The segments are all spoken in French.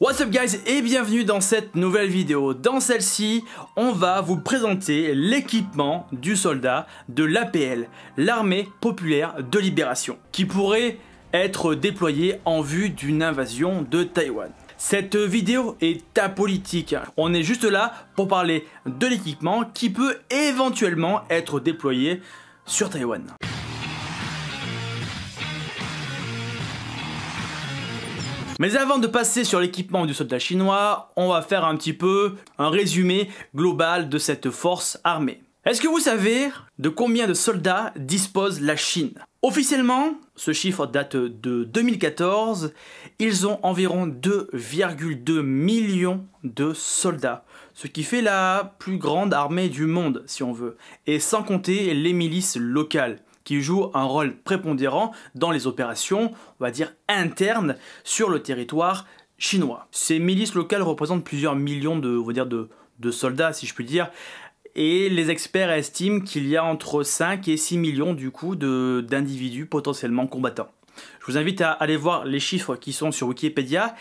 What's up guys et bienvenue dans cette nouvelle vidéo. Dans celle-ci, on va vous présenter l'équipement du soldat de l'APL, l'armée populaire de libération, qui pourrait être déployé en vue d'une invasion de Taïwan. Cette vidéo est apolitique. On est juste là pour parler de l'équipement qui peut éventuellement être déployé sur Taïwan. Mais avant de passer sur l'équipement du soldat chinois, on va faire un petit peu un résumé global de cette force armée. Est-ce que vous savez de combien de soldats dispose la Chine? Officiellement, ce chiffre date de 2014, ils ont environ 2,2 millions de soldats, ce qui fait la plus grande armée du monde si on veut, et sans compter les milices locales qui jouent un rôle prépondérant dans les opérations, on va dire, internes sur le territoire chinois. Ces milices locales représentent plusieurs millions de soldats, si je puis dire, et les experts estiment qu'il y a entre 5 et 6 millions du coup d'individus potentiellement combattants. Je vous invite à aller voir les chiffres qui sont sur Wikipédia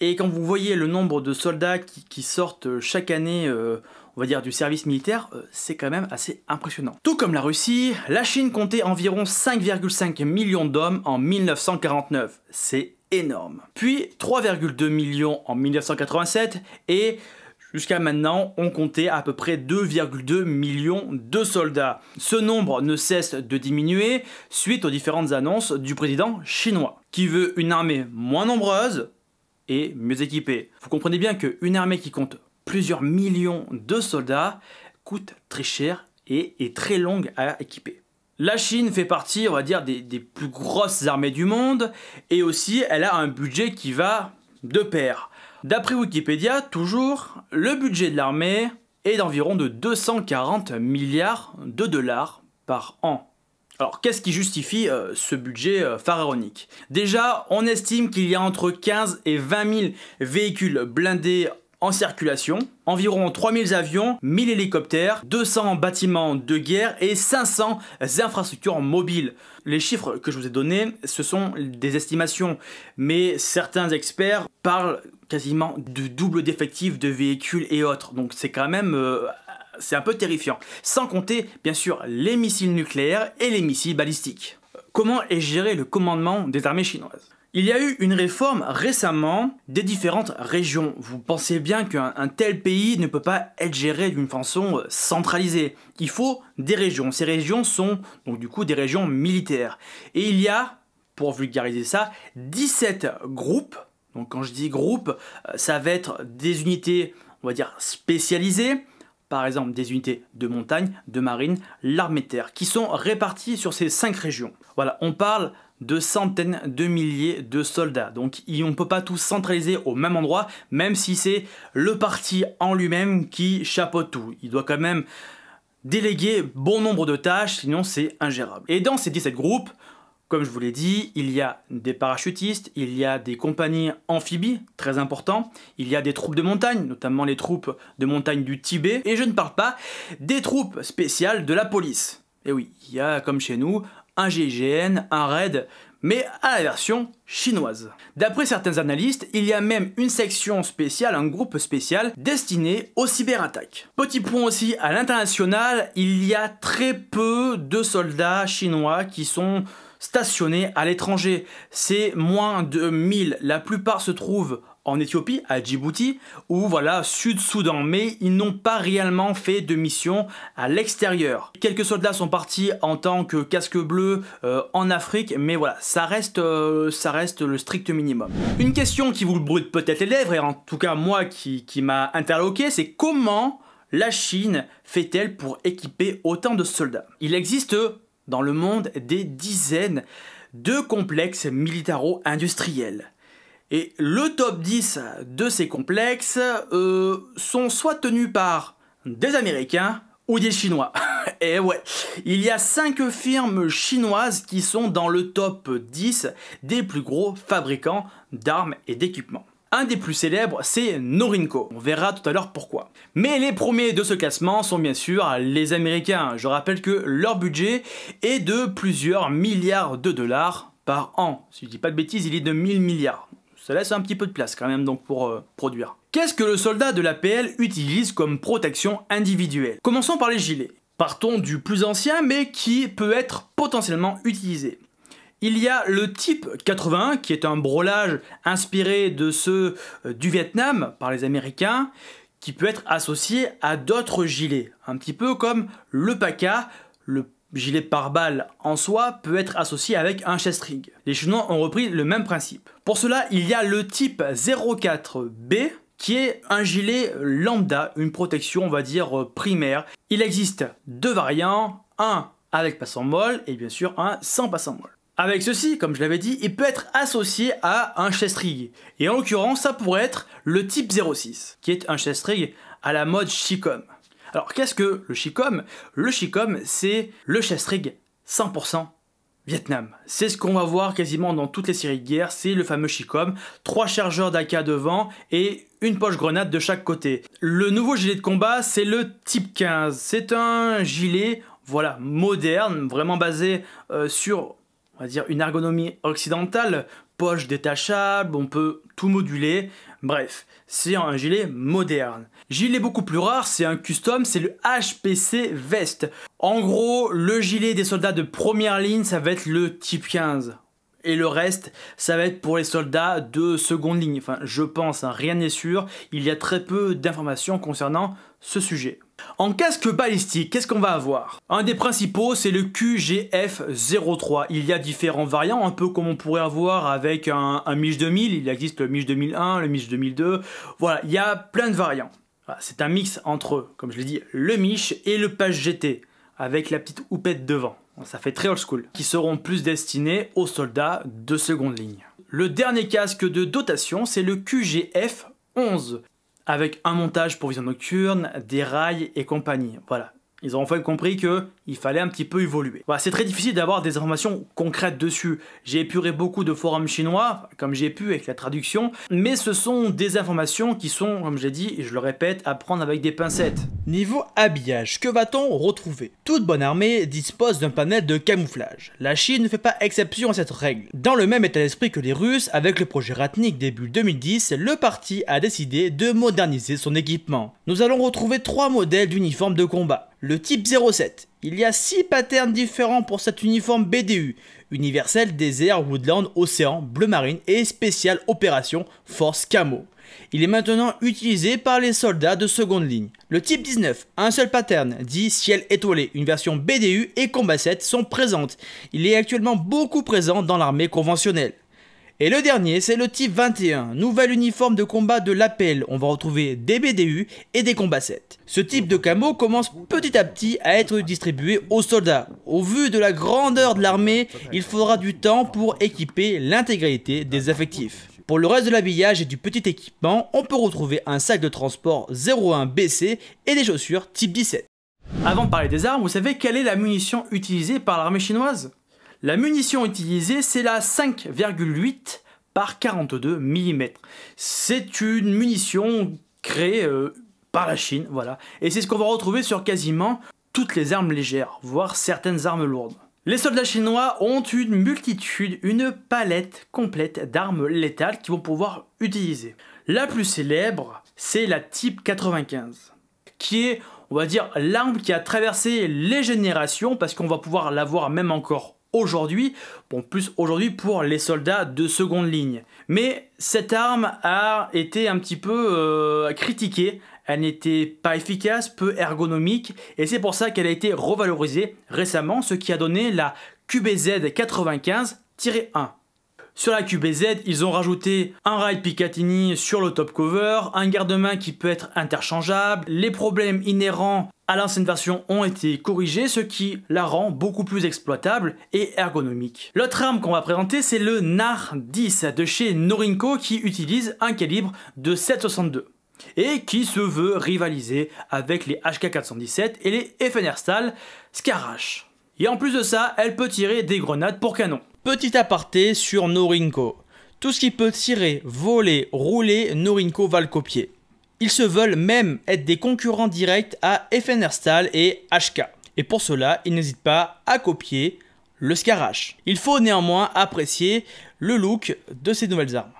et quand vous voyez le nombre de soldats qui, sortent chaque année, euh, on va dire du service militaire, euh, c'est quand même assez impressionnant. Tout comme la Russie, la Chine comptait environ 5,5 millions d'hommes en 1949. C'est énorme. Puis 3,2 millions en 1987 et Jusqu'à maintenant, on comptait à peu près 2,2 millions de soldats. Ce nombre ne cesse de diminuer suite aux différentes annonces du président chinois, qui veut une armée moins nombreuse et mieux équipée. Vous comprenez bien qu'une armée qui compte plusieurs millions de soldats coûte très cher et est très longue à équiper. La Chine fait partie, on va dire, des, plus grosses armées du monde et aussi elle a un budget qui va de pair. D'après Wikipédia, toujours, le budget de l'armée est d'environ de 240 milliards de dollars par an. Alors qu'est-ce qui justifie euh, ce budget euh, pharaonique? Déjà, on estime qu'il y a entre 15 et 20 000 véhicules blindés en circulation, environ 3000 avions, 1000 hélicoptères, 200 bâtiments de guerre et 500 infrastructures mobiles. Les chiffres que je vous ai donnés, ce sont des estimations, mais certains experts parlent quasiment du double d'effectifs de véhicules et autres, donc c'est quand même... Euh, c'est un peu terrifiant. Sans compter, bien sûr, les missiles nucléaires et les missiles balistiques. Comment est géré le commandement des armées chinoises? Il y a eu une réforme récemment des différentes régions. Vous pensez bien qu'un tel pays ne peut pas être géré d'une façon euh, centralisée. Il faut des régions. Ces régions sont donc du coup des régions militaires. Et il y a, pour vulgariser ça, 17 groupes. Donc quand je dis groupe, euh, ça va être des unités, on va dire, spécialisées par exemple des unités de montagne, de marine, l'armée terre, qui sont réparties sur ces cinq régions. Voilà, on parle de centaines de milliers de soldats. Donc on ne peut pas tous centraliser au même endroit, même si c'est le parti en lui-même qui chapeaute tout. Il doit quand même déléguer bon nombre de tâches, sinon c'est ingérable. Et dans ces 17 groupes, comme je vous l'ai dit, il y a des parachutistes, il y a des compagnies amphibies, très important, il y a des troupes de montagne, notamment les troupes de montagne du Tibet, et je ne parle pas des troupes spéciales de la police. Et oui, il y a, comme chez nous, un GIGN, un RAID, mais à la version chinoise. D'après certains analystes, il y a même une section spéciale, un groupe spécial destiné aux cyberattaques. Petit point aussi, à l'international, il y a très peu de soldats chinois qui sont stationnés à l'étranger. C'est moins de 1000. La plupart se trouvent en Éthiopie, à Djibouti, ou voilà, Sud-Soudan, mais ils n'ont pas réellement fait de mission à l'extérieur. Quelques soldats sont partis en tant que casque bleu euh, en Afrique, mais voilà, ça reste, euh, ça reste le strict minimum. Une question qui vous brûle peut-être les lèvres, et en tout cas moi qui, qui m'a interloqué, c'est comment la Chine fait-elle pour équiper autant de soldats? Il existe dans le monde des dizaines de complexes militaro-industriels. Et le top 10 de ces complexes euh, sont soit tenus par des Américains ou des Chinois. Et ouais, il y a 5 firmes chinoises qui sont dans le top 10 des plus gros fabricants d'armes et d'équipements. Un des plus célèbres, c'est Norinco. On verra tout à l'heure pourquoi. Mais les premiers de ce classement sont bien sûr les Américains. Je rappelle que leur budget est de plusieurs milliards de dollars par an. Si je dis pas de bêtises, il est de 1000 milliards Ça laisse un petit peu de place quand même donc pour euh, produire. Qu'est-ce que le soldat de l'APL utilise comme protection individuelle? Commençons par les gilets. Partons du plus ancien mais qui peut être potentiellement utilisé. Il y a le type 81 qui est un brolage inspiré de ceux euh, du Vietnam par les Américains qui peut être associé à d'autres gilets, un petit peu comme le PACA, le gilet pare-balles en soi peut être associé avec un chest rig. Les Chinois ont repris le même principe. Pour cela, il y a le type 04B qui est un gilet lambda, une protection on va dire primaire. Il existe deux variants, un avec passant molle et bien sûr un sans passant molle. Avec ceci, comme je l'avais dit, il peut être associé à un chest rig. Et en l'occurrence, ça pourrait être le type 06, qui est un chest rig à la mode Chicom. Alors qu'est-ce que le Chicom Le Chicom, c'est le chest rig 100% Vietnam. C'est ce qu'on va voir quasiment dans toutes les séries de guerre, c'est le fameux Chicom, trois chargeurs d'AK devant et une poche grenade de chaque côté. Le nouveau gilet de combat, c'est le Type 15. C'est un gilet, voilà, moderne, vraiment basé euh, sur on va dire une ergonomie occidentale, poche détachable, on peut tout moduler, bref, c'est un gilet moderne. Gilet beaucoup plus rare, c'est un custom, c'est le HPC Vest. En gros, le gilet des soldats de première ligne, ça va être le type 15. Et le reste, ça va être pour les soldats de seconde ligne. Enfin, je pense, hein, rien n'est sûr. Il y a très peu d'informations concernant ce sujet. En casque balistique, qu'est-ce qu'on va avoir? Un des principaux, c'est le QGF03. Il y a différents variants, un peu comme on pourrait avoir avec un, un MIJ 2000. Il existe le MIJ 2001, le MIJ 2002. Voilà, il y a plein de variants. C'est un mix entre, comme je l'ai dit, le MIJ et le Page GT, avec la petite houppette devant. Ça fait très old school. Qui seront plus destinés aux soldats de seconde ligne. Le dernier casque de dotation, c'est le QGF 11 avec un montage pour vision nocturne, des rails et compagnie. Voilà, ils ont enfin compris qu'il fallait un petit peu évoluer. C'est très difficile d'avoir des informations concrètes dessus. J'ai épuré beaucoup de forums chinois, comme j'ai pu avec la traduction, mais ce sont des informations qui sont, comme j'ai dit, et je le répète, à prendre avec des pincettes. Niveau habillage, que va-t-on retrouver? Toute bonne armée dispose d'un panel de camouflage. La Chine ne fait pas exception à cette règle. Dans le même état d'esprit que les Russes, avec le projet Ratnik début 2010, le parti a décidé de moderniser son équipement. Nous allons retrouver trois modèles d'uniformes de combat le type 07. Il y a 6 patterns différents pour cet uniforme BDU, universel, désert, woodland, océan, bleu marine et spécial opération force camo. Il est maintenant utilisé par les soldats de seconde ligne. Le type 19, un seul pattern, dit ciel étoilé, une version BDU et combat 7 sont présentes. Il est actuellement beaucoup présent dans l'armée conventionnelle. Et le dernier, c'est le type 21, nouvel uniforme de combat de l'APL. On va retrouver des BDU et des combats 7. Ce type de camo commence petit à petit à être distribué aux soldats. Au vu de la grandeur de l'armée, il faudra du temps pour équiper l'intégralité des effectifs. Pour le reste de l'habillage et du petit équipement, on peut retrouver un sac de transport 01 BC et des chaussures type 17. Avant de parler des armes, vous savez quelle est la munition utilisée par l'armée chinoise? La munition utilisée, c'est la 5,8 par 42 mm. C'est une munition créée euh, par la Chine, voilà. Et c'est ce qu'on va retrouver sur quasiment toutes les armes légères, voire certaines armes lourdes. Les soldats chinois ont une multitude, une palette complète d'armes létales qu'ils vont pouvoir utiliser. La plus célèbre, c'est la Type 95, qui est, on va dire, l'arme qui a traversé les générations, parce qu'on va pouvoir l'avoir même encore aujourd'hui, bon plus aujourd'hui pour les soldats de seconde ligne. Mais cette arme a été un petit peu euh, critiquée, elle n'était pas efficace, peu ergonomique, et c'est pour ça qu'elle a été revalorisée récemment, ce qui a donné la QBZ 95-1. Sur la QBZ, ils ont rajouté un rail Picatinny sur le top cover, un garde-main qui peut être interchangeable, les problèmes inhérents à l'ancienne version ont été corrigés, ce qui la rend beaucoup plus exploitable et ergonomique. L'autre arme qu'on va présenter, c'est le NAR 10 de chez Norinco qui utilise un calibre de 7,62 et qui se veut rivaliser avec les HK417 et les FNR Stahl Scarache. Et en plus de ça, elle peut tirer des grenades pour canon. Petit aparté sur Norinco. Tout ce qui peut tirer, voler, rouler, Norinco va le copier. Ils se veulent même être des concurrents directs à FNR Stahl et HK. Et pour cela, ils n'hésitent pas à copier le Scarache. Il faut néanmoins apprécier le look de ces nouvelles armes.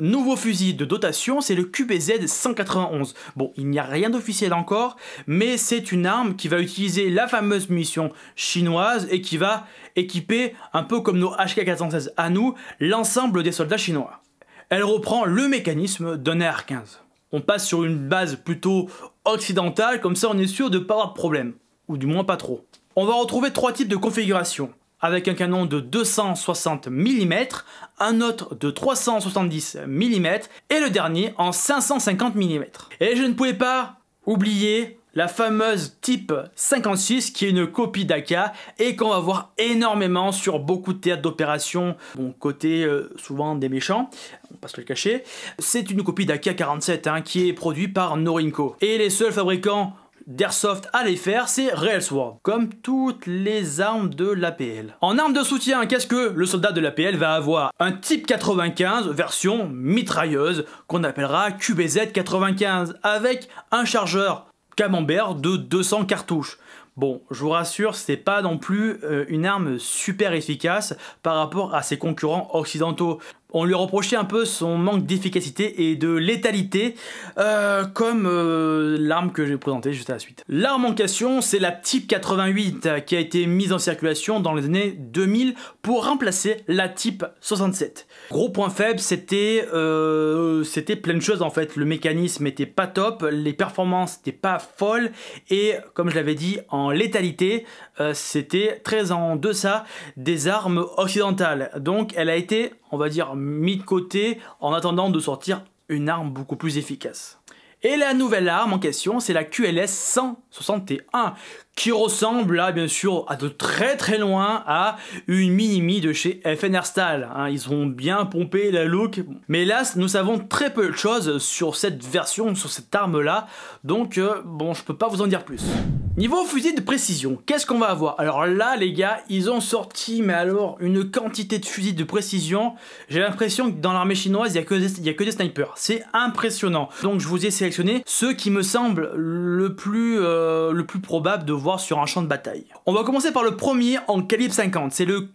Nouveau fusil de dotation, c'est le QBZ 191. Bon, il n'y a rien d'officiel encore, mais c'est une arme qui va utiliser la fameuse munition chinoise et qui va équiper, un peu comme nos HK416 à nous, l'ensemble des soldats chinois. Elle reprend le mécanisme d'un AR-15. On passe sur une base plutôt occidentale, comme ça on est sûr de ne pas avoir de problème, ou du moins pas trop. On va retrouver trois types de configurations avec un canon de 260 mm, un autre de 370 mm et le dernier en 550 mm. Et je ne pouvais pas oublier la fameuse type 56 qui est une copie d'AK et qu'on va voir énormément sur beaucoup de théâtres d'opération, bon côté euh, souvent des méchants, on va se le cacher. C'est une copie d'AK 47 hein, qui est produit par Norinco. Et les seuls fabricants d'Airsoft à les faire, c'est Railsword, comme toutes les armes de l'APL. En arme de soutien, qu'est-ce que le soldat de l'APL va avoir? Un type 95 version mitrailleuse qu'on appellera QBZ 95 avec un chargeur camembert de 200 cartouches. Bon, je vous rassure, c'est pas non plus euh, une arme super efficace par rapport à ses concurrents occidentaux on lui reprochait un peu son manque d'efficacité et de létalité, euh, comme euh, l'arme que je vais présenter juste à la suite. L'arme en question, c'est la Type 88 qui a été mise en circulation dans les années 2000 pour remplacer la Type 67. Gros point faible, c'était euh, c'était plein de choses en fait. Le mécanisme était pas top, les performances n'étaient pas folles et comme je l'avais dit, en létalité, c'était très en deçà des armes occidentales. Donc elle a été on va dire, mis de côté en attendant de sortir une arme beaucoup plus efficace. Et la nouvelle arme en question, c'est la QLS 161, qui ressemble là, bien sûr, à de très très loin à une mini de chez FNR Style. Hein. Ils ont bien pompé la look. Mais hélas, nous savons très peu de choses sur cette version, sur cette arme-là. Donc, euh, bon, je peux pas vous en dire plus. Niveau fusil de précision, qu'est-ce qu'on va avoir? Alors là, les gars, ils ont sorti, mais alors, une quantité de fusils de précision. J'ai l'impression que dans l'armée chinoise, il n'y a, que des, snipers. C'est impressionnant. Donc, je vous ai sélectionné ceux qui me semblent le plus, euh, le plus probable de voir sur un champ de bataille. On va commencer par le premier en calibre 50. C'est le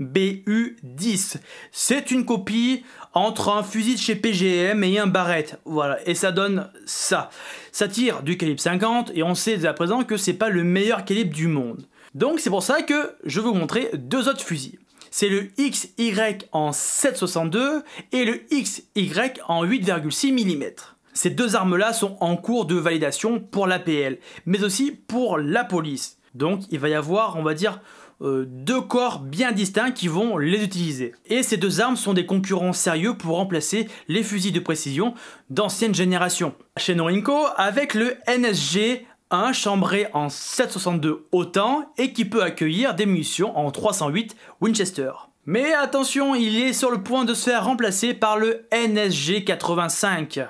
QBU-10. C'est une copie entre un fusil de chez PGM et un barrette. Voilà, et ça donne ça. Ça tire du calibre 50 et on sait dès à présent que c'est pas le meilleur calibre du monde. Donc c'est pour ça que je vais vous montrer deux autres fusils. C'est le XY en 7,62 et le XY en 8,6 mm. Ces deux armes-là sont en cours de validation pour l'APL, mais aussi pour la police. Donc il va y avoir, on va dire, euh, deux corps bien distincts qui vont les utiliser. Et ces deux armes sont des concurrents sérieux pour remplacer les fusils de précision d'ancienne génération. Chez Norinco, avec le NSG 1 chambré en 762 autant et qui peut accueillir des munitions en 308 Winchester. Mais attention, il est sur le point de se faire remplacer par le NSG 85,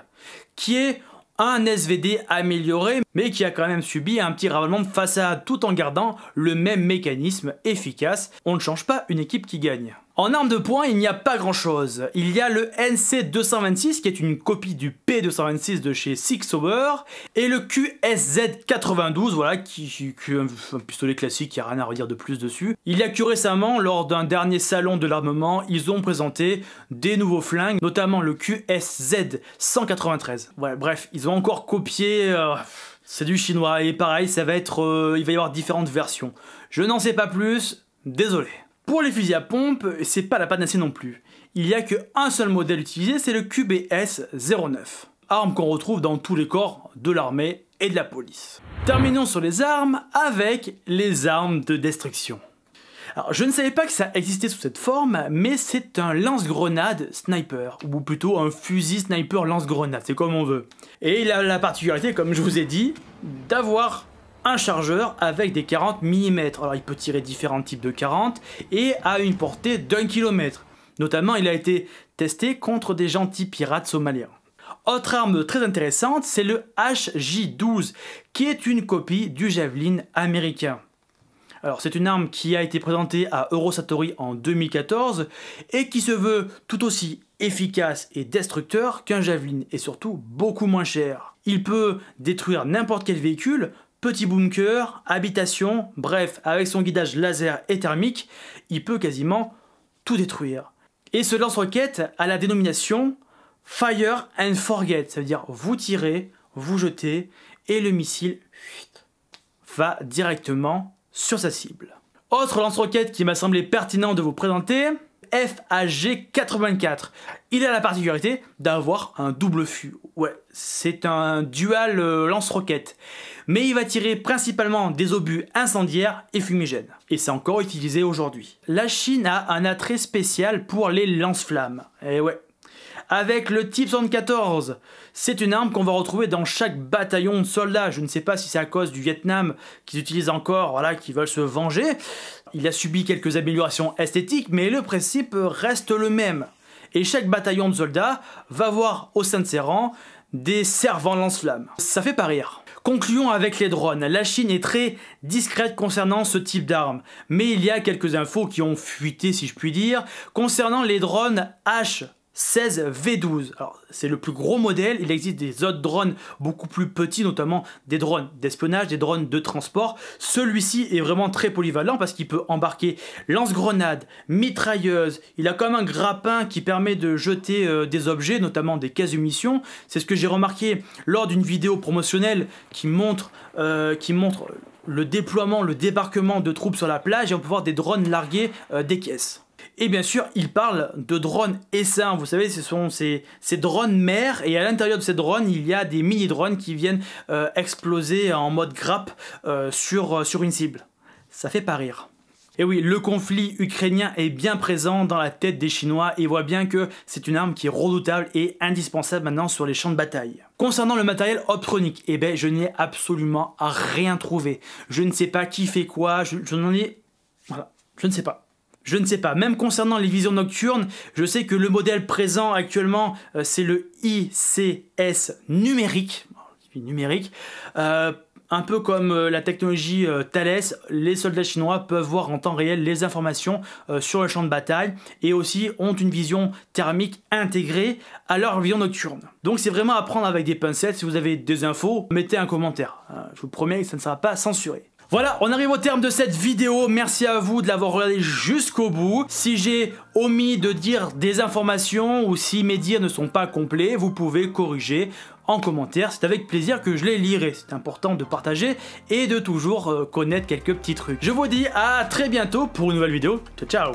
qui est un SVD amélioré, mais qui a quand même subi un petit ravalement de façade tout en gardant le même mécanisme efficace. On ne change pas une équipe qui gagne. En arme de poing, il n'y a pas grand chose. Il y a le NC226 qui est une copie du P226 de chez Six Sauber et le QSZ92, voilà, qui, est un, pistolet classique, qui a rien à redire de plus dessus. Il y a que récemment, lors d'un dernier salon de l'armement, ils ont présenté des nouveaux flingues, notamment le QSZ193. Voilà, bref, ils ont encore copié. Euh, c'est du chinois et pareil, ça va être, euh, il va y avoir différentes versions. Je n'en sais pas plus, désolé. Pour les fusils à pompe, c'est pas la panacée non plus. Il n'y a qu'un seul modèle utilisé, c'est le QBS 09. Arme qu'on retrouve dans tous les corps de l'armée et de la police. Terminons sur les armes avec les armes de destruction. Alors, je ne savais pas que ça existait sous cette forme, mais c'est un lance-grenade sniper, ou plutôt un fusil sniper lance-grenade, c'est comme on veut. Et il a la particularité, comme je vous ai dit, d'avoir un chargeur avec des 40 mm. Alors il peut tirer différents types de 40 et à une portée d'un kilomètre. Notamment il a été testé contre des gentils pirates somaliens. Autre arme très intéressante, c'est le HJ-12, qui est une copie du Javelin américain. Alors c'est une arme qui a été présentée à Eurosatori en 2014 et qui se veut tout aussi efficace et destructeur qu'un Javelin et surtout beaucoup moins cher. Il peut détruire n'importe quel véhicule, petit bunker, habitation, bref, avec son guidage laser et thermique, il peut quasiment tout détruire. Et ce lance-roquette a la dénomination Fire and forget, ça veut dire vous tirez, vous jetez, et le missile va directement sur sa cible. Autre lance-roquette qui m'a semblé pertinent de vous présenter, FAG84. Il a la particularité d'avoir un double fût. Ouais, c'est un dual euh, lance-roquette. Mais il va tirer principalement des obus incendiaires et fumigènes. Et c'est encore utilisé aujourd'hui. La Chine a un attrait spécial pour les lance-flammes. Et ouais, avec le Type 74. C'est une arme qu'on va retrouver dans chaque bataillon de soldats. Je ne sais pas si c'est à cause du Vietnam qu'ils utilisent encore, voilà, qui veulent se venger. Il a subi quelques améliorations esthétiques, mais le principe reste le même. Et chaque bataillon de soldats va voir au sein de ses rangs des servants lance-flammes. Ça fait pas rire. Concluons avec les drones. La Chine est très discrète concernant ce type d'armes, mais il y a quelques infos qui ont fuité si je puis dire concernant les drones H 16 V12. Alors, c'est le plus gros modèle. Il existe des autres drones beaucoup plus petits, notamment des drones d'espionnage, des drones de transport. Celui-ci est vraiment très polyvalent parce qu'il peut embarquer lance-grenades, mitrailleuses. Il a même un grappin qui permet de jeter euh, des objets, notamment des caisses de munitions. C'est ce que j'ai remarqué lors d'une vidéo promotionnelle qui montre, euh, qui montre le déploiement, le débarquement de troupes sur la plage et on peut voir des drones larguer euh, des caisses. Et bien sûr, il parle de drones essaim. Vous savez, ce sont ces, drones mères. Et à l'intérieur de ces drones, il y a des mini-drones qui viennent euh, exploser en mode grappe euh, sur, euh, sur une cible. Ça fait pas rire. Et oui, le conflit ukrainien est bien présent dans la tête des Chinois et voit bien que c'est une arme qui est redoutable et indispensable maintenant sur les champs de bataille. Concernant le matériel optronique, eh ben je n'ai absolument rien trouvé. Je ne sais pas qui fait quoi, je, je n'en ai... Voilà, je ne sais pas. Je ne sais pas. Même concernant les visions nocturnes, je sais que le modèle présent actuellement, euh, c'est le ICS numérique. Euh, un peu comme euh, la technologie Thales, les soldats chinois peuvent voir en temps réel les informations sur le champ de bataille et aussi ont une vision thermique intégrée à leur vision nocturne. Donc c'est vraiment à prendre avec des pincettes. Si vous avez des infos, mettez un commentaire. Je vous promets que ça ne sera pas censuré. Voilà, on arrive au terme de cette vidéo. Merci à vous de l'avoir regardé jusqu'au bout. Si j'ai omis de dire des informations ou si mes dires ne sont pas complets, vous pouvez corriger en commentaire. C'est avec plaisir que je les lirai. C'est important de partager et de toujours euh, connaître quelques petits trucs. Je vous dis à très bientôt pour une nouvelle vidéo. Ciao, ciao